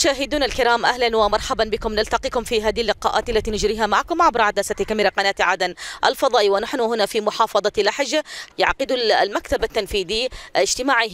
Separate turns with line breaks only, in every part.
المشاهدون الكرام أهلا ومرحبا بكم. نلتقيكم في هذه اللقاءات التي نجريها معكم عبر عدسة كاميرا قناة عدن الفضائي ونحن هنا في محافظة لحج يعقد المكتب التنفيذي اجتماعه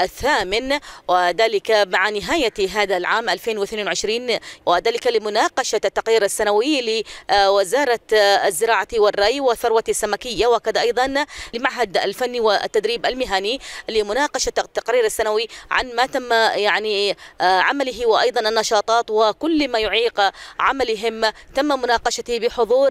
الثامن وذلك مع نهاية هذا العام 2022 وذلك لمناقشة التقرير السنوي لوزارة الزراعة والري والثروه السمكية وكذا أيضا لمعهد الفني والتدريب المهني لمناقشة التقرير السنوي عن ما تم يعني عمله وأيضا النشاطات وكل ما يعيق عملهم تم مناقشته بحضور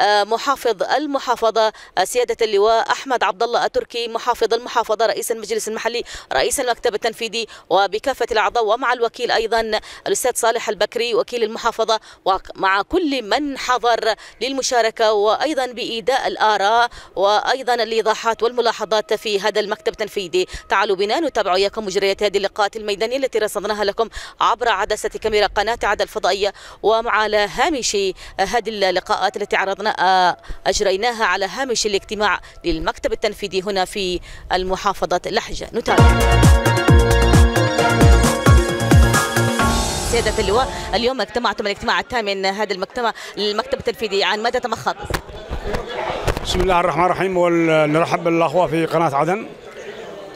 محافظ المحافظة سيادة اللواء أحمد عبد الله التركي محافظ المحافظة رئيس المجلس المحلي رئيس المكتب التنفيذي وبكافة الأعضاء ومع الوكيل أيضا الأستاذ صالح البكري وكيل المحافظة ومع كل من حضر للمشاركة وأيضا بإيداء الآراء وأيضا الإيضاحات والملاحظات في هذا المكتب التنفيذي. تعالوا بنا نتابع اياكم مجريات هذه اللقاءات الميدانية التي رصدناها لكم عبر عدسة كاميرا قناة عدن الفضائية وعلى هامش هذه اللقاءات التي عرضنا أجريناها على هامش الاجتماع للمكتب التنفيذي هنا في المحافظة لحجة نتابع. سيادة اللواء اليوم اجتمعتم الاجتماع الثامن هذا المجتمع المكتب التنفيذي. عن ماذا تمخض؟
بسم الله الرحمن الرحيم ونرحب بالأخوة في قناة عدن.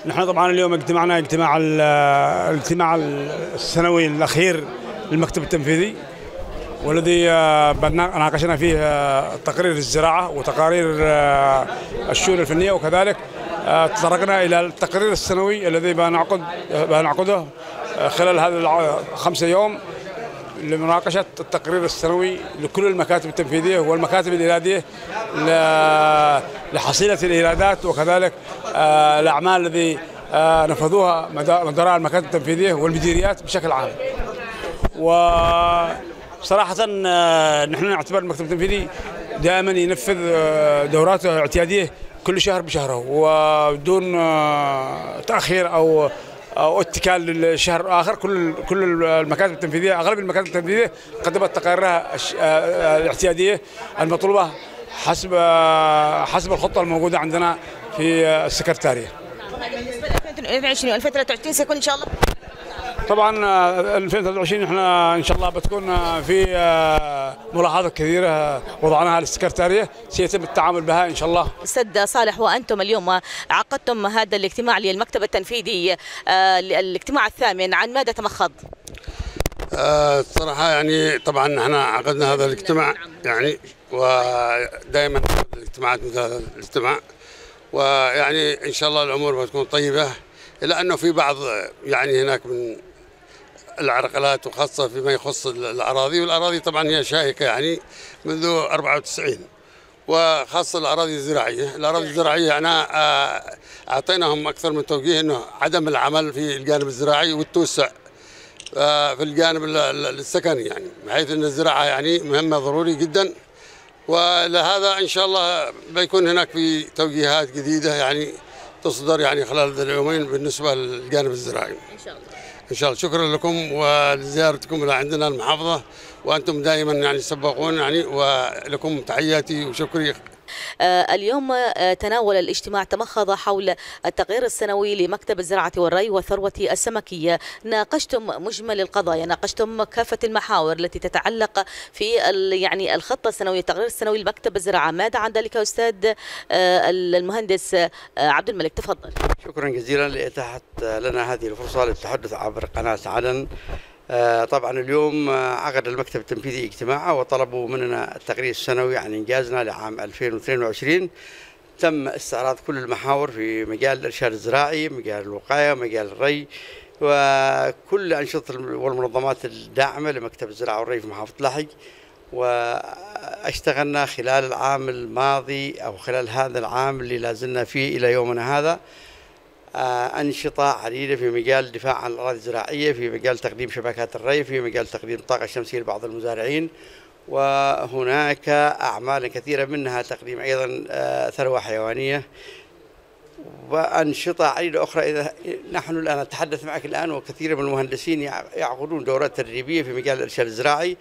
نحن طبعا اليوم اجتمعنا اجتماع الاجتماع السنوي الأخير للمكتب التنفيذي والذي ناقشنا فيه تقرير الزراعة وتقارير الشؤون الفنية وكذلك تطرقنا إلى التقرير السنوي الذي بنعقد بنعقده خلال هذا الخمسة يوم. لمناقشة التقرير السنوي لكل المكاتب التنفيذية والمكاتب الإرادية لحصيلة الإيرادات وكذلك الأعمال الذي نفذوها مدراء المكاتب التنفيذية والمديريات بشكل عام. وصراحة نحن نعتبر المكتب التنفيذي دائما ينفذ دوراته اعتيادية كل شهر بشهره. وبدون تأخير أو أو اتكال للشهر الآخر كل كل المكاتب التنفيذية أغلب المكاتب التنفيذية قدمت تقاريرها الاعتياديه المطلوبة حسب حسب الخطة الموجودة عندنا في السكرتارية.
بالنسبة ل 2022 2023 سيكون إن شاء الله
طبعا 2023 إحنا إن شاء الله بتكون في ملاحظات كثيرة وضعناها للسكرتارية سيتم التعامل بها إن شاء الله.
أستاذ صالح وأنتم اليوم عقدتم هذا الاجتماع للمكتب التنفيذي الاجتماع الثامن عن ماذا تمخض؟
الصراحه يعني طبعا إحنا عقدنا هذا الاجتماع يعني ودائما الاجتماعات مثل هذا الاجتماع ويعني إن شاء الله الأمور بتكون طيبة إلا أنه في بعض يعني هناك من العرقلات وخاصة فيما يخص الأراضي. والأراضي طبعا هي شائكة يعني منذ 94 وخاصة الأراضي الزراعية. الأراضي الزراعية أنا أعطيناهم أكثر من توجيه أنه عدم العمل في الجانب الزراعي والتوسع في الجانب السكني يعني بحيث أن الزراعة يعني مهمة ضروري جدا. ولهذا إن شاء الله بيكون هناك في توجيهات جديدة يعني تصدر يعني خلال اليومين بالنسبة للجانب الزراعي.
إن شاء الله.
إن شاء الله. شكرا لكم ولزيارتكم عندنا المحافظة وأنتم دائما يعني سبقون يعني ولكم تحياتي وشكري.
اليوم تناول الاجتماع تمخض حول التقرير السنوي لمكتب الزراعة والري والثروة السمكية. ناقشتم مجمل القضايا ناقشتم كافة المحاور التي تتعلق في يعني الخطة السنوية التقرير السنوي لمكتب الزراعة. ماذا عن ذلك أستاذ المهندس عبد الملك؟ تفضل.
شكرا جزيلا لإتاحة لنا هذه الفرصة للتحدث عبر قناة عدن. طبعا اليوم عقد المكتب التنفيذي اجتماعه وطلبوا مننا التقرير السنوي عن إنجازنا لعام 2022 تم استعراض كل المحاور في مجال الإرشاد الزراعي، مجال الوقاية، مجال الري وكل الانشطه والمنظمات الداعمة لمكتب الزراعة والري في محافظة لحج واشتغلنا خلال العام الماضي أو خلال هذا العام اللي لازلنا فيه إلى يومنا هذا. أنشطة عديدة في مجال الدفاع عن الأراضي الزراعية في مجال تقديم شبكات الري في مجال تقديم الطاقة الشمسية لبعض المزارعين. وهناك أعمال كثيرة منها تقديم أيضا ثروة حيوانية. وأنشطة عديدة أخرى إذا نحن الآن نتحدث معك الآن وكثير من المهندسين يعقدون دورات تدريبية في مجال الإرشاد الزراعي.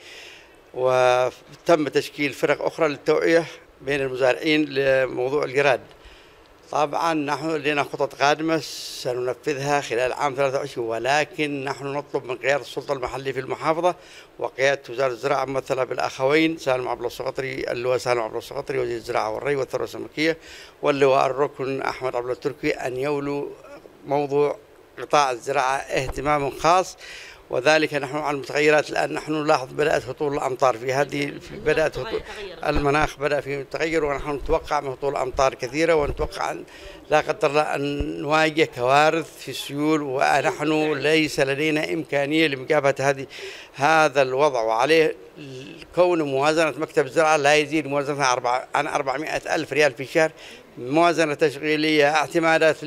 وتم تشكيل فرق أخرى للتوعية بين المزارعين لموضوع الجراد. طبعا نحن لدينا خطط قادمة سننفذها خلال عام 23 ولكن نحن نطلب من قيادة السلطة المحلية في المحافظة وقيادة وزارة الزراعة ممثلة بالأخوين سالم عبد الله السقطري اللواء سالم عبد الله السقطري وزير الزراعة والري والثروة السمكية واللواء الركن أحمد عبد التركي أن يولوا موضوع قطاع الزراعة اهتمام خاص. وذلك نحن على المتغيرات الآن نحن نلاحظ بدأت هطول الأمطار في هذه بدأت هطول المناخ بدأ في تغير ونحن نتوقع من هطول امطار كثيرة ونتوقع أن لا قدر الله أن نواجه كوارث في السيول ونحن ليس لدينا إمكانية لمكافحة هذه هذا الوضع وعليه كون موازنة مكتب الزراعة لا يزيد موازنتها عن 400 ألف ريال في الشهر. موازنة تشغيلية اعتمادات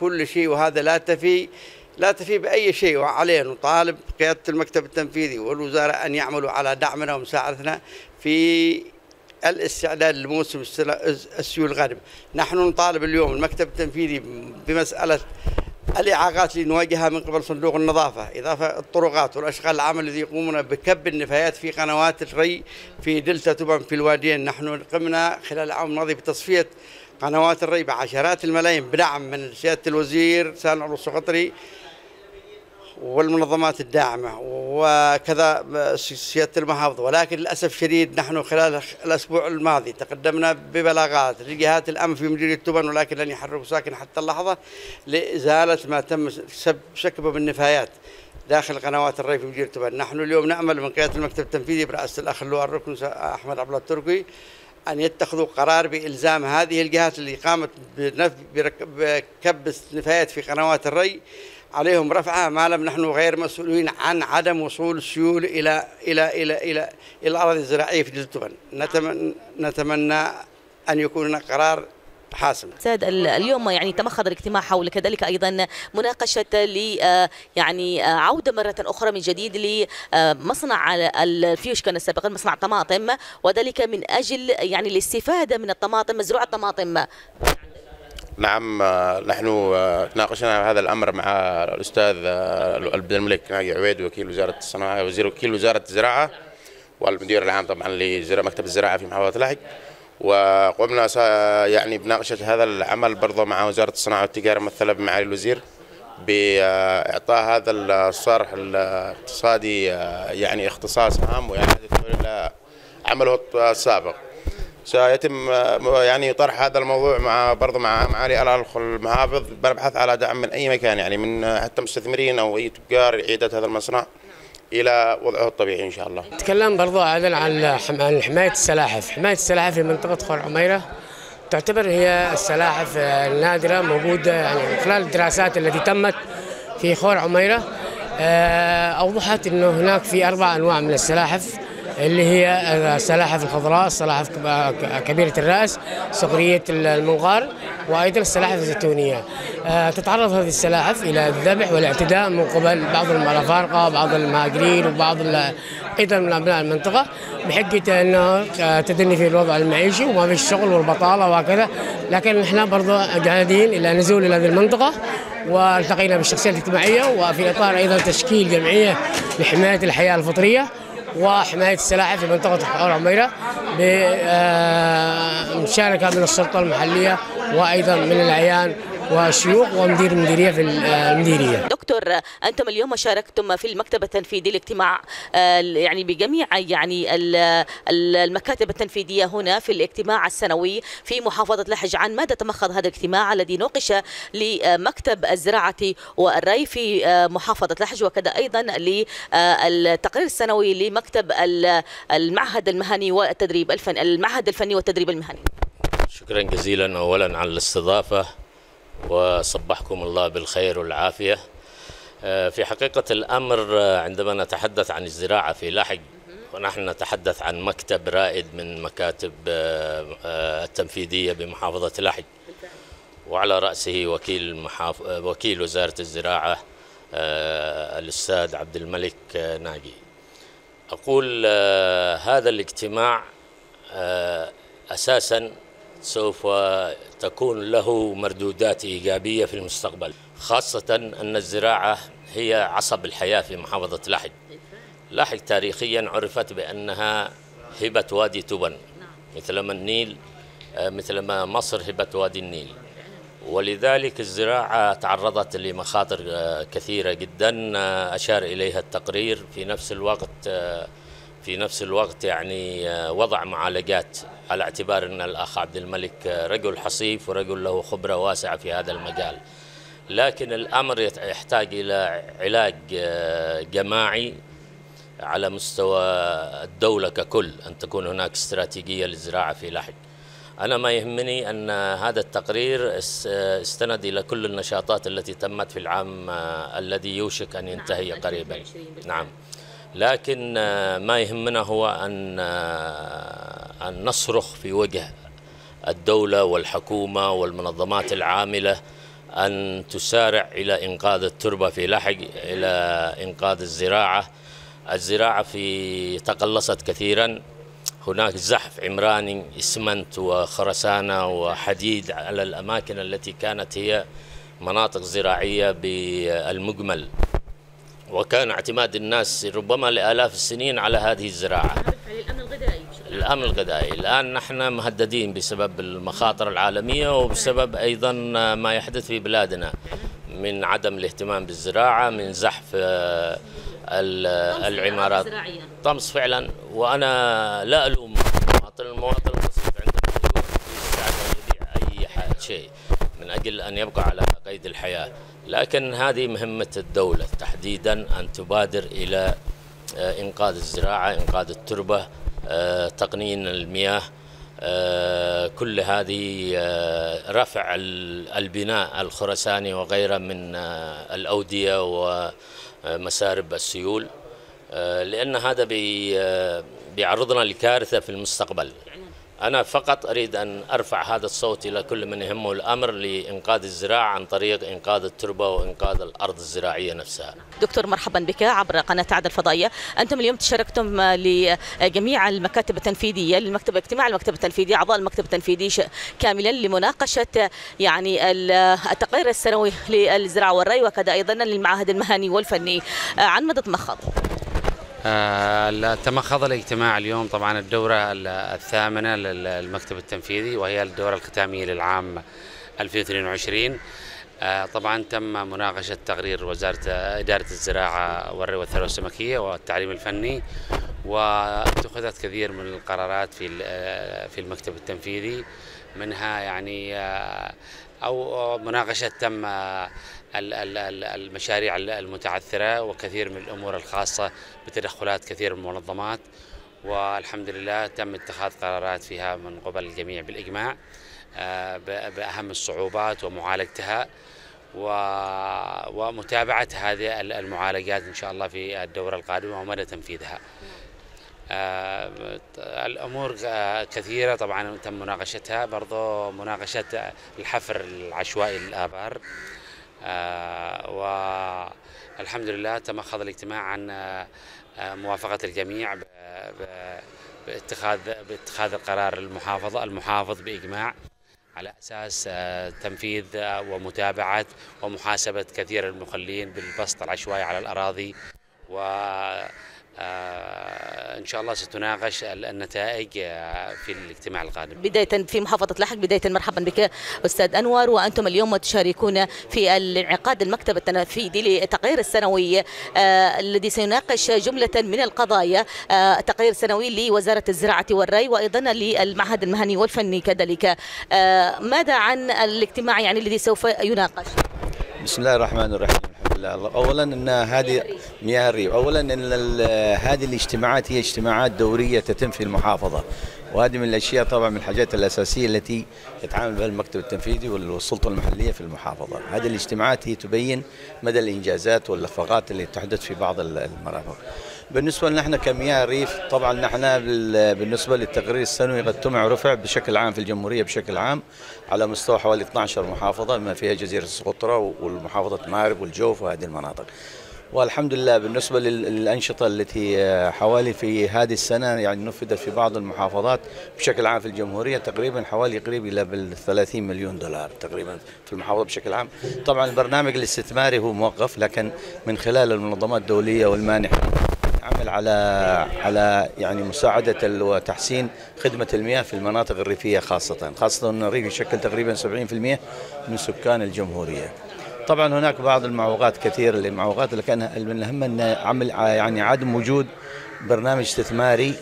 كل شيء وهذا لا تفي لا تفي بأي شيء وعليه نطالب قيادة المكتب التنفيذي والوزارة أن يعملوا على دعمنا ومساعدتنا في الاستعداد لموسم السيول القادم نحن نطالب اليوم المكتب التنفيذي بمسألة الإعاقات اللي نواجهها من قبل صندوق النظافة إضافة الطرقات والأشغال العامة الذي يقومون بكب النفايات في قنوات الري في دلتا تبع في الواديين. نحن قمنا خلال العام الماضي بتصفية قنوات الري بعشرات الملايين بدعم من سيادة الوزير سالم عبد السقطري والمنظمات الداعمة وكذا سيادة المحافظة. ولكن للأسف الشديد نحن خلال الأسبوع الماضي تقدمنا ببلاغات لجهات الأمن في مديرية تبن ولكن لن يحركوا ساكن حتى اللحظة لإزالة ما تم سكبه من نفايات داخل قنوات الري في مديرية تبن. نحن اليوم نأمل من قيادة المكتب التنفيذي برئاسة الأخ اللواء الركن أحمد عبد الله التركي أن يتخذوا قرار بإلزام هذه الجهات اللي قامت بكب النفايات في قنوات الري عليهم رفعها ما لم نحن غير مسؤولين عن عدم وصول السيول إلى إلى إلى إلى, إلى الاراضي الزراعيه في جزء نتمنى نتمنى أن يكون قرار حاسم.
سيد اليوم يعني تمخض الاجتماع حول كذلك أيضا مناقشة ل يعني عودة مرة أخرى من جديد لمصنع الفيوشكن السابق مصنع طماطم وذلك من أجل يعني الاستفادة من الطماطم مزروع الطماطم.
نعم نحن تناقشنا هذا الأمر مع الأستاذ عبد الملك ناجي عويد وكيل وزارة الصناعة وزير وكيل وزارة الزراعة والمدير العام طبعا لمكتب الزراعة في محافظة لحج. وقمنا يعني بناقشة هذا العمل برضه مع وزارة الصناعة والتجارة ممثله بمعالي الوزير بإعطاء هذا الصرح الاقتصادي يعني اختصاص هام إلى عمله السابق. سيتم يعني طرح هذا الموضوع مع برضه مع معالي الاخ المحافظ بنبحث على دعم من أي مكان يعني من حتى مستثمرين أو أي تجار يعيدوا هذا المصنع إلى وضعه الطبيعي إن شاء الله.
تكلم برضه عادل عن حماية السلاحف، حماية السلاحف في منطقة خور عميرة تعتبر هي السلاحف النادرة موجودة يعني خلال الدراسات التي تمت في خور عميرة. أوضحت إنه هناك في أربع أنواع من السلاحف. اللي هي السلاحف الخضراء السلاحف كبيرة الرأس صقرية المنقار وأيضا السلاحف الزيتونية. تتعرض هذه السلاحف إلى الذبح والاعتداء من قبل بعض الأفارقة بعض المهاجرين وبعض أيضا من أبناء المنطقة بحجة أنه تدني في الوضع المعيشي وما فيش شغل والبطالة وهكذا. لكن نحن برضه جاهدين إلى نزول إلى هذه المنطقة والتقينا بالشخصية الاجتماعية وفي إطار أيضا تشكيل جمعية لحماية الحياة الفطرية. وحماية السلاحف في منطقة حور عميرة بمشاركة من السلطة المحلية وأيضا من الأعيان والشيوخ ومدير المديريه في المديرية.
دكتور أنتم اليوم شاركتم في المكتب التنفيذي الاجتماع يعني بجميع يعني المكاتب التنفيذية هنا في الاجتماع السنوي في محافظة لحج عن ماذا تمخض هذا الاجتماع الذي نوقش لمكتب الزراعة والري في محافظة لحج وكذا أيضا للتقرير السنوي لمكتب المعهد المهني والتدريب الفني المعهد الفني والتدريب المهني.
شكرا جزيلا اولا على الاستضافة وصبحكم الله بالخير والعافية. في حقيقة الأمر عندما نتحدث عن الزراعة في لحج ونحن نتحدث عن مكتب رائد من مكاتب التنفيذية بمحافظة لحج وعلى رأسه وكيل محاف... وكيل وزارة الزراعة الأستاذ عبد الملك ناجي. أقول هذا الاجتماع أساسا سوف تكون له مردودات إيجابية في المستقبل، خاصة أن الزراعة هي عصب الحياة في محافظة لحج. لحج تاريخيا عرفت بأنها هبة وادي تبن مثلما النيل مثلما مصر هبة وادي النيل. ولذلك الزراعة تعرضت لمخاطر آه، كثيرة جدا آه، أشار إليها التقرير في نفس الوقت آه، في نفس الوقت يعني آه، وضع معالجات على اعتبار أن الأخ عبد الملك آه، رجل حصيف ورجل له خبرة واسعة في هذا المجال. لكن الأمر يت- يحتاج إلى علاج آه، جماعي على مستوى الدولة ككل أن تكون هناك استراتيجية للزراعة في لحج أنا ما يهمني أن هذا التقرير اس- استند إلى كل النشاطات التي تمت في العام الذي يوشك أن ينتهي قريبا. نعم. لكن آه، ما يهمنا هو أن آه، أن نصرخ في وجه الدولة والحكومة والمنظمات العاملة أن تسارع إلى إنقاذ التربة في لحج إلى إنقاذ الزراعة. الزراعة في تقلصت كثيرا. هناك زحف عمراني إسمنت وخرسانة وحديد على الأماكن التي كانت هي مناطق زراعية بالمجمل. وكان اعتماد الناس ربما لآلاف السنين على هذه الزراعة.
الأمن الغذائي
الأمن الغذائي. الآن نحن مهددين بسبب المخاطر العالمية وبسبب أيضا ما يحدث في بلادنا. من عدم الاهتمام بالزراعة من زحف آه، ال- العمارات. طمس فعلا. وأنا لا ألوم المواطن المواطن البسيط عندما يكون في سعة يبيع أي ح- شيء من أجل أن يبقى على قيد الحياة. لكن هذه مهمة الدولة تحديدا أن تبادر إلى آه، إنقاذ الزراعة إنقاذ التربة آه، تقنين المياه آه، كل هذه رفع ال- البناء الخرساني وغيره من الأودية ومسارب السيول. لأن هذا بي- بيعرضنا لكارثة في المستقبل. أنا فقط أريد أن أرفع هذا الصوت إلى كل من يهمه الأمر لإنقاذ الزراعة عن طريق إنقاذ التربة وإنقاذ الأرض الزراعية نفسها.
دكتور مرحبا بك عبر قناة عدن الفضائية. أنتم اليوم تشاركتم لجميع المكاتب التنفيذية للمكتب اجتماع المكتب التنفيذي أعضاء المكتب التنفيذي كاملا لمناقشة يعني ال- التقرير السنوي للزراعة والري وكذا أيضا للمعاهد المهني والفني. عن مدى مخاض
آه، تم خاض الاجتماع اليوم طبعا الدورة ال- الثامنة للمكتب التنفيذي وهي الدورة الختامية للعام 2022 آه، طبعا تم مناقشة تقرير وزارة إدارة الزراعة والري والثروة السمكية والتعليم الفني واتخذت كثير من القرارات في آه، في المكتب التنفيذي. منها يعني آه، أو مناقشة تم آه، ال- ال- ال- المشاريع المتعثرة وكثير من الأمور الخاصة بتدخلات كثير من المنظمات. والحمد لله تم اتخاذ قرارات فيها من قبل الجميع بالإجماع آه، بأهم الصعوبات ومعالجتها. ومتابعة هذه ال- المعالجات إن شاء الله في الدورة القادمة ومدى تنفيذها. آه، الأمور آه، كثيرة طبعا تم مناقشتها. برضو مناقشة الحفر العشوائي للآبار. آه، والحمد لله تم أخذ الاجتماع عن موافقة الجميع باتخاذ باتخاذ القرار المحافظة المحافظ بإجماع. على أساس آه، تنفيذ آه، ومتابعة ومحاسبة كثير المخلين بالبسط العشوائي على الأراضي. و آه، إن شاء الله ستناقش ال- النتائج آه، في الاجتماع القادم.
بداية في محافظة لحق بداية مرحبا بك أستاذ أنور وأنتم اليوم تشاركون في انعقاد المكتب التنفيذي للتقرير السنوي آه، الذي سيناقش جملة من القضايا تقرير سنوي لوزارة الزراعة والري وأيضا للمعهد المهني والفني كذلك. ماذا عن الاجتماع يعني الذي سوف يناقش؟
بسم الله الرحمن الرحيم. اولا إن هذه مياه الريف اولا إن هذه الاجتماعات هي اجتماعات دورية تتم في المحافظة وهذه من الأشياء طبعا من الحاجات الأساسية التي يتعامل بها المكتب التنفيذي والسلطة المحلية في المحافظة. هذه الاجتماعات هي تبين مدى الإنجازات والاخفاقات اللي تحدث في بعض ال- المرافق. بالنسبة لنا إحنا كمياه ريف طبعا نحن بال- بالنسبة للتقرير السنوي قد تم ورفع بشكل عام في الجمهورية بشكل عام على مستوى حوالي 12 محافظة بما فيها جزيرة سقطرى والمحافظة مارب والجوف وهذه المناطق. والحمد لله بالنسبة لل- للأنشطة التي آه، حوالي في هذه السنة يعني نفذت في بعض المحافظات بشكل عام في الجمهورية تقريبا حوالي قريب إلى بال 30 مليون دولار تقريبا في المحافظة بشكل عام. طبعا البرنامج الاستثماري هو موقف لكن من خلال المنظمات الدولية والمانحة العمل على على يعني مساعدة وتحسين خدمة المياه في المناطق الريفية خاصة، خاصة ان الريف يشكل تقريبا 70% من سكان الجمهورية. طبعا هناك بعض المعوقات كثيرة للمعوقات لكن من الاهم إن عمل يعني عدم وجود برنامج استثماري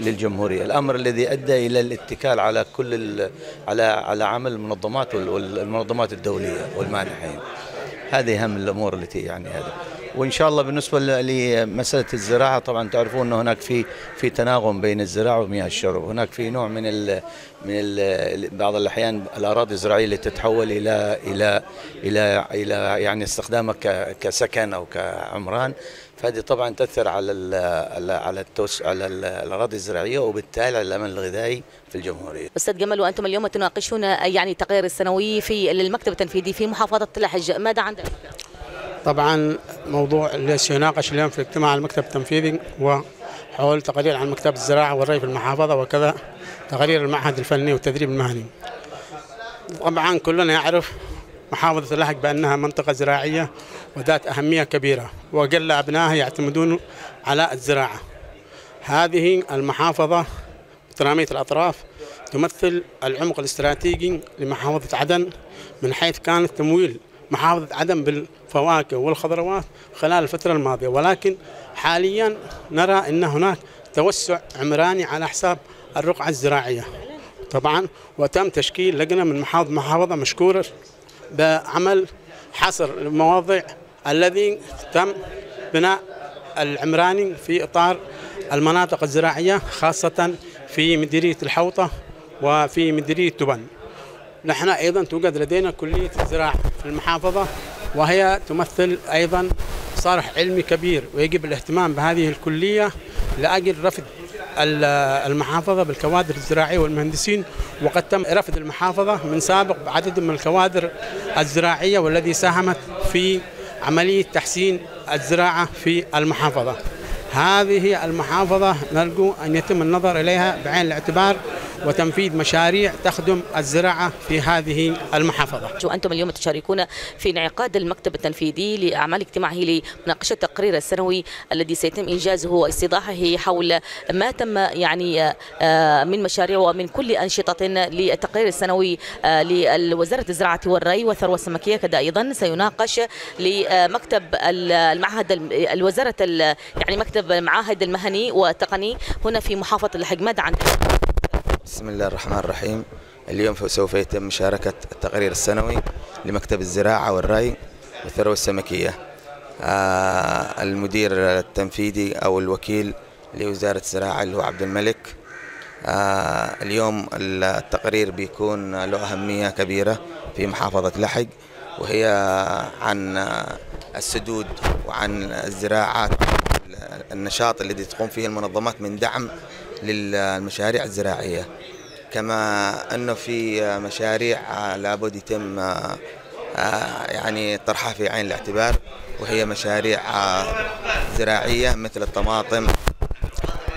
للجمهورية، الأمر الذي أدى إلى الاتكال على كل على على عمل المنظمات وال- والمنظمات الدولية والمانحين. هذه أهم الأمور التي يعني هذا وإن شاء الله بالنسبة لمسألة الزراعة طبعا تعرفون إنه هناك في في تناغم بين الزراعة ومياه الشرب. هناك في نوع من ال من ال بعض الأحيان الأراضي الزراعية اللي تتحول إلى إلى إلى إلى يعني استخدامها كسكن أو كعمران. فهذه طبعا تأثر على ال على التوس على ال- الأراضي الزراعية وبالتالي على الأمن الغذائي في الجمهورية.
أستاذ جمال وأنتم اليوم تناقشون يعني التقرير السنوي في المكتب التنفيذي في محافظة لحج. ماذا عندك
طبعا موضوع اللي سيناقش اليوم في اجتماع المكتب التنفيذي هو حول تقارير عن مكتب الزراعة والري في المحافظة وكذا تقارير المعهد الفني والتدريب المهني. طبعا كلنا يعرف محافظة لحج بأنها منطقة زراعية وذات أهمية كبيرة وقل أبنائها يعتمدون على الزراعة. هذه المحافظة مترامية الأطراف تمثل العمق الاستراتيجي لمحافظة عدن من حيث كانت تمويل محافظة عدن بالفواكه والخضروات خلال الفترة الماضية. ولكن حاليا نرى أن هناك توسع عمراني على حساب الرقعة الزراعية. طبعا وتم تشكيل لجنة من محافظة محافظة مشكورة بعمل حصر المواضع الذي تم بناء العمراني في إطار المناطق الزراعية خاصة في مديرية الحوطة وفي مديرية تبن. نحن أيضا توجد لدينا كلية الزراعة في المحافظة. وهي تمثل أيضا صرح علمي كبير ويجب الاهتمام بهذه الكلية لأجل رفض ال- المحافظة بالكوادر الزراعية والمهندسين وقد تم رفض المحافظة من سابق بعدد من الكوادر الزراعية والذي ساهمت في عملية تحسين الزراعة في المحافظة. هذه المحافظة نرجو أن يتم النظر إليها بعين الاعتبار وتنفيذ مشاريع تخدم الزراعة في هذه المحافظة
وأنتم اليوم تشاركون في انعقاد المكتب التنفيذي لأعمال اجتماعه لمناقشة التقرير السنوي الذي سيتم إنجازه واستيضاحه حول ما تم يعني آه، من مشاريع ومن كل أنشطة للتقرير السنوي آه، لوزارة الزراعة والري والثروة السمكية كذا أيضا سيناقش لمكتب ال- المعهد الم- الوزارة ال- يعني مكتب المعاهد المهني والتقني هنا في محافظة الحج ماذا عندك؟
بسم الله الرحمن الرحيم. اليوم سوف يتم مشاركة التقرير السنوي لمكتب الزراعة والري والثروة السمكية. آه، المدير التنفيذي أو الوكيل لوزارة الزراعة اللي هو عبد الملك. آه، اليوم التقرير بيكون له أهمية كبيرة في محافظة لحج وهي عن السدود وعن الزراعات النشاط الذي تقوم فيه المنظمات من دعم للمشاريع الزراعية. كما أنه في مشاريع لابد يتم يعني طرحها في عين الاعتبار وهي مشاريع زراعية مثل الطماطم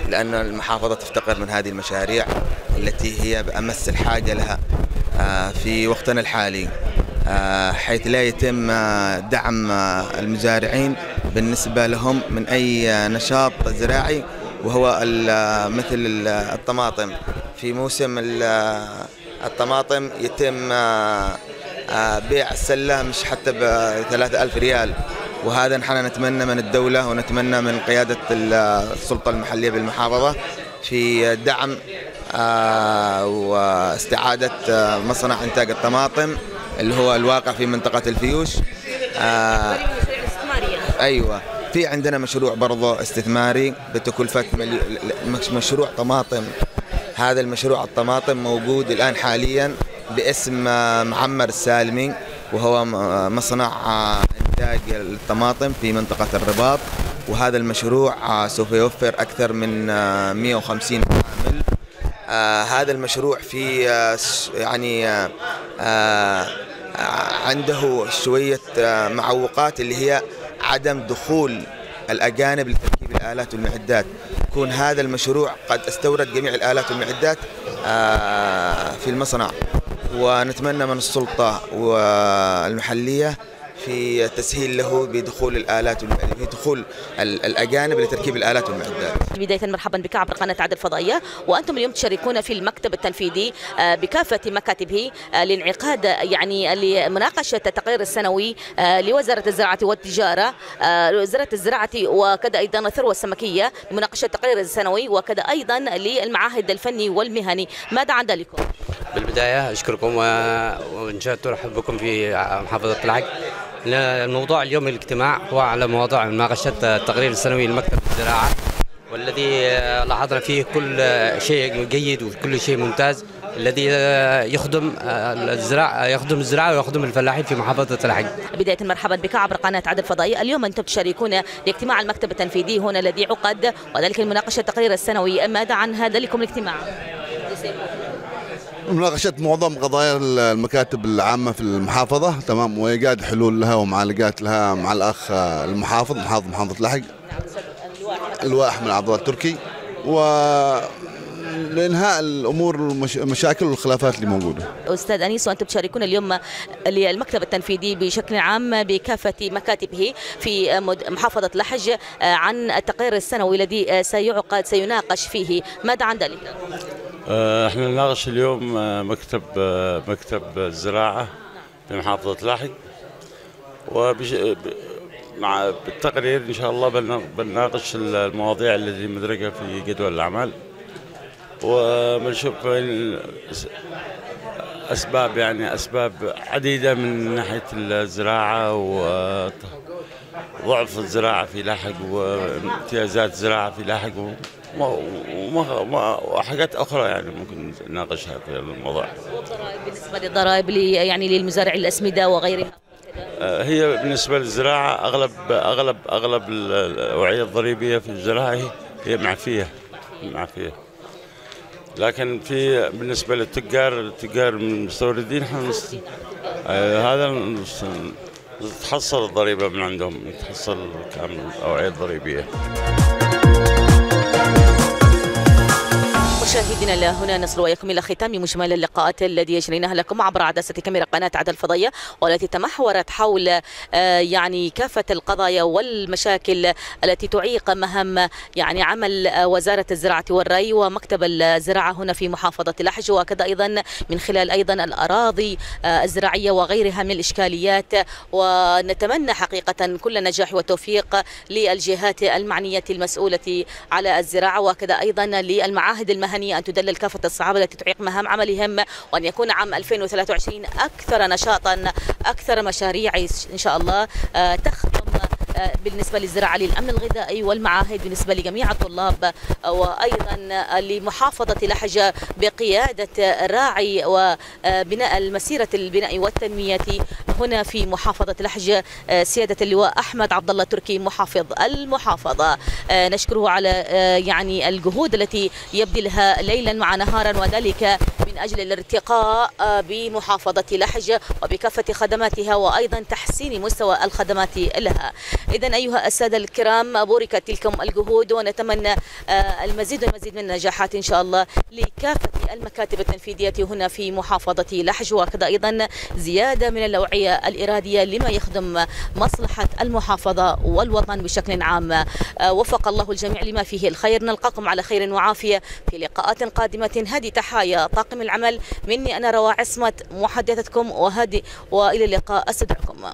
لأن المحافظة تفتقر من هذه المشاريع التي هي بأمس الحاجة لها في وقتنا الحالي حيث لا يتم دعم المزارعين بالنسبة لهم من أي نشاط زراعي وهو مثل الطماطم. في موسم الطماطم يتم بيع السلة مش حتى ب 3000 ريال. وهذا نحن نتمنى من الدولة ونتمنى من قيادة السلطة المحلية بالمحافظة في دعم واستعادة مصنع إنتاج الطماطم اللي هو الواقع في منطقة الفيوش. أيوة. في عندنا مشروع برضه استثماري بتكلفة. مشروع طماطم هذا المشروع الطماطم موجود الآن حاليا باسم معمر السالمي وهو مصنع إنتاج الطماطم في منطقة الرباط وهذا المشروع سوف يوفر أكثر من 150 عامل آه هذا المشروع في آه يعني آه عنده شوية معوقات اللي هي عدم دخول الأجانب لتركيب الآلات والمعدات. يكون هذا المشروع قد استورد جميع الآلات والمعدات في المصنع. ونتمنى من السلطة والمحلية في تسهيل له بدخول الآلات والمعدات في دخول ال- الأجانب لتركيب الآلات والمعدات.
بداية مرحبا بك عبر قناة عدن الفضائية. وأنتم اليوم تشاركون في المكتب التنفيذي آه، بكافة مكاتبه آه، لانعقاد يعني لمناقشة التقرير السنوي آه، لوزارة الزراعة والتجارة آه، وزارة الزراعة وكذا أيضا الثروة السمكية لمناقشة التقرير السنوي وكذا أيضا للمعاهد الفني والمهني. ماذا عن ذلكم؟
بالبداية أشكركم و- وإن شاء الله أرحب بكم في محافظة العق الموضوع اليوم الاجتماع هو على موضوع مناقشة التقرير السنوي لمكتب الزراعة والذي لاحظنا فيه كل شيء جيد وكل شيء ممتاز الذي يخدم الزراعة يخدم الزراعة ويخدم الفلاحين في محافظة العق
بداية مرحبا بك عبر قناة عدن الفضائية اليوم أنتم تشاركون لاجتماع المكتب التنفيذي هنا الذي عقد وذلك لمناقشة التقرير السنوي. ماذا عن هذا لكم الاجتماع؟
مناقشة معظم قضايا المكاتب العامة في المحافظة تمام؟ وإيجاد حلول لها ومعالجات لها مع الأخ المحافظ محافظ محافظة لحق. اللواء أحمد عبد الله التركي. و لإنهاء الأمور المش- المشاكل والخلافات اللي موجودة.
أستاذ أنيس وأنتم تشاركون اليوم للمكتب التنفيذي بشكل عام بكافة مكاتبه في محافظة لحج عن التقرير السنوي الذي سيعقد سيناقش فيه. ماذا عن ذلك؟
آه، إحنا نناقش اليوم آه، مكتب آه، مكتب الزراعة في محافظة لاحق. وبش مع بالتقرير إن شاء الله بن- بنناقش المواضيع التي مدرجة في جدول الأعمال. وبنشوف أسباب يعني أسباب عديدة من ناحية الزراعة وضعف الزراعة في لاحق وامتيازات الزراعة في لاحق. وحاجات أخرى يعني ممكن نناقشها في الموضوع.
بالنسبة للضرائب لي- يعني للمزارع الأسمدة وغيرها.
آه، هي بالنسبة للزراعة أغلب أغلب أغلب ال- الأوعية الضريبية في الزراعة هي- معفية معفية. لكن في بالنسبة للتجار التجار المستوردين آه، هذا تتحصل الضريبة من عندهم تتحصل كامل الأوعية الضريبية.
مشاهدينا لا هنا نصل وإياكم إلى ختام مجمل اللقاءات الذي يجريناها لكم عبر عدسة كاميرا قناة عدن الفضائية والتي تمحورت حول آه، يعني كافة القضايا والمشاكل التي تعيق مهام يعني عمل آه، وزارة الزراعة والري ومكتب الزراعة هنا في محافظة لحج وكذا أيضا من خلال أيضا الأراضي آه، الزراعية وغيرها من الإشكاليات. ونتمنى حقيقة كل نجاح وتوفيق للجهات المعنية المسؤولة على الزراعة وكذا أيضا للمعاهد المهنية أن تدلل كافة الصعاب التي تعيق مهام عملهم وأن يكون عام 2023 أكثر نشاطا أكثر مشاريع إن شاء الله. آه، تخدم بالنسبة للزراعة للأمن الغذائي والمعاهد بالنسبة لجميع الطلاب آه، وأيضا آه، لمحافظة لحج بقيادة الراعي وبناء المسيرة البناء والتنمية هنا في محافظة لحج آه، سيادة اللواء أحمد عبد الله تركي محافظ المحافظة. آه، نشكره على آه، يعني الجهود التي يبذلها ليلا مع نهارا وذلك من أجل الارتقاء آه، بمحافظة لحج وبكافة خدماتها وأيضا تحسين مستوى الخدمات لها. إذا أيها السادة الكرام بوركت تلكم الجهود ونتمنى آه، المزيد والمزيد من النجاحات إن شاء الله لكافة المكاتب التنفيذية هنا في محافظة لحج وكذا أيضا زيادة من الأوعية الإرادية لما يخدم مصلحة المحافظة والوطن بشكل عام. آه، وفق الله الجميع لما فيه الخير. نلقاكم على خير وعافية في لقاءات قادمة. هذه تحايا طاقم العمل. مني أنا روا عصمت محدثتكم وهذه وإلى اللقاء أستدعكم.